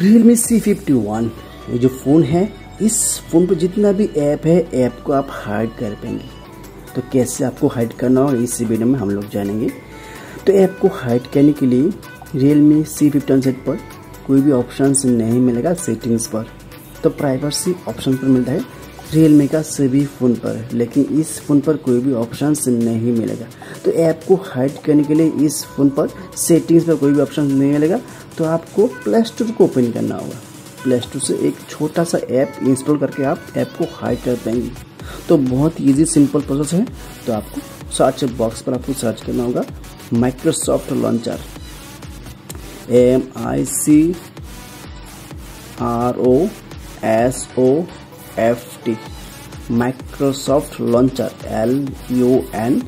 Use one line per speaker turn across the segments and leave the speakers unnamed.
Realme C fifty one ये जो phone है, इस फ़ोन पर जितना भी ऐप है ऐप को आप हाइड कर पाएँगे। तो कैसे आपको हाइड करना होगा, इस वीडियो में हम लोग जानेंगे। तो ऐप को हाइड करने के लिए Realme C fifty one set पर कोई भी ऑप्शन नहीं मिलेगा सेटिंग्स पर। तो प्राइवेसी ऑप्शन पर मिलता है रियलमी का सभी फ़ोन पर। लेकिन इस फ़ोन पर कोई भी ऑप्शन नहीं मिलेगा। तो ऐप को हाइड करने के लिए इस फ़ोन पर सेटिंग्स पर कोई भी ऑप्शन नहीं मिलेगा। तो आपको प्ले स्टोर को ओपन करना होगा। प्ले स्टोर से एक छोटा सा ऐप इंस्टॉल करके आप ऐप को हाइड कर पाएँगे तो बहुत ईजी सिंपल प्रोसेस है। तो आपको सर्च बॉक्स पर आपको सर्च करना होगा। Microsoft launcher M I C R O S O F T Microsoft launcher L U N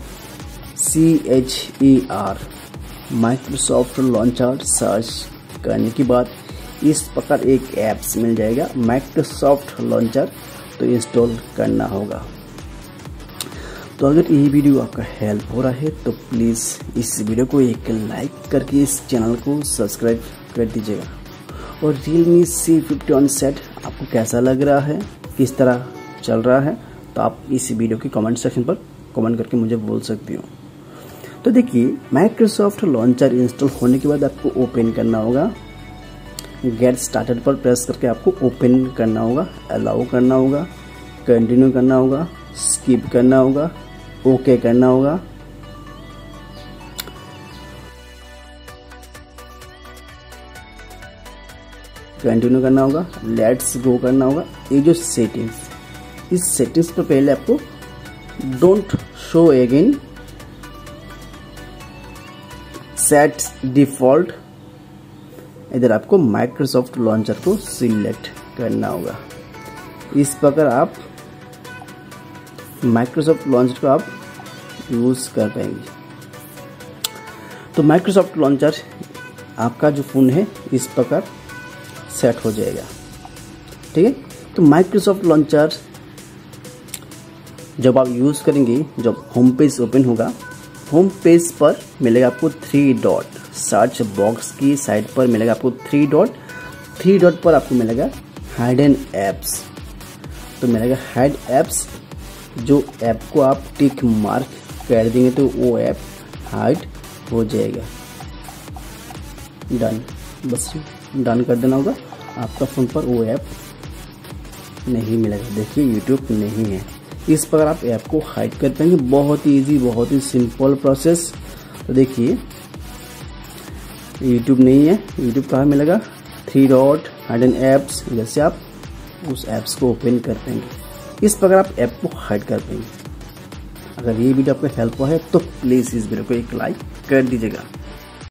C H E R Microsoft launcher search करने के बाद इस प्रकार एक ऐप्स मिल जाएगा माइक्रोसॉफ्ट लॉन्चर तो इंस्टॉल करना होगा। तो अगर ये वीडियो आपका हेल्प हो रहा है तो प्लीज़ इस वीडियो को एक लाइक करके इस चैनल को सब्सक्राइब कर दीजिएगा। और Realme C fifty one set आपको कैसा लग रहा है, किस तरह चल रहा है तो आप इस वीडियो के कमेंट सेक्शन पर कमेंट करके मुझे बोल सकती हो। तो देखिए माइक्रोसॉफ्ट लॉन्चर इंस्टॉल होने के बाद आपको ओपन करना होगा। गेट स्टार्टेड पर प्रेस करके आपको ओपन करना होगा अलाउ करना होगा कंटिन्यू करना होगा स्किप करना होगा ओके करना होगा। कंटिन्यू करना होगा लेट्स गो करना होगा। ये जो सेटिंग्स इस सेटिंग्स पर पहले आपको don't show again set default इधर आपको माइक्रोसॉफ्ट लॉन्चर को सिलेक्ट करना होगा। इस प्रकार आप माइक्रोसॉफ्ट लॉन्चर को आप यूज़ कर पाएँगे। तो माइक्रोसॉफ्ट लॉन्चर आपका जो फ़ोन है, इस प्रकार सेट हो जाएगा। ठीक है? तो माइक्रोसॉफ्ट लॉन्चर जब आप यूज़ करेंगे, जब होम पेज ओपन होगा होम पेज पर मिलेगा आपको थ्री डॉट सर्च बॉक्स की साइड पर मिलेगा आपको थ्री डॉट थ्री डॉट पर आपको मिलेगा हाइड एंड एप्स तो मिलेगा हाइड एप्स जो ऐप को आप टिक मार्क कर देंगे तो वो ऐप हाइड हो जाएगा। डन बस डन कर देना होगा। आपका फ़ोन पर वो ऐप नहीं मिलेगा। देखिए यूट्यूब नहीं है। इस प्रकार आप ऐप को हाइड कर पाएँगे बहुत ही इजी बहुत ही सिंपल प्रोसेस तो देखिए यूट्यूब नहीं है। यूट्यूब कहाँ मिलेगा? थ्री डॉट हाइडन एप्स जैसे आप उस ऐप्स को ओपन कर पाएँगे इस प्रकार आप ऐप को हाइड कर पाएँगे अगर ये वीडियो आपको हेल्प हुआ है तो प्लीज़ इस वीडियो को एक लाइक कर दीजिएगा।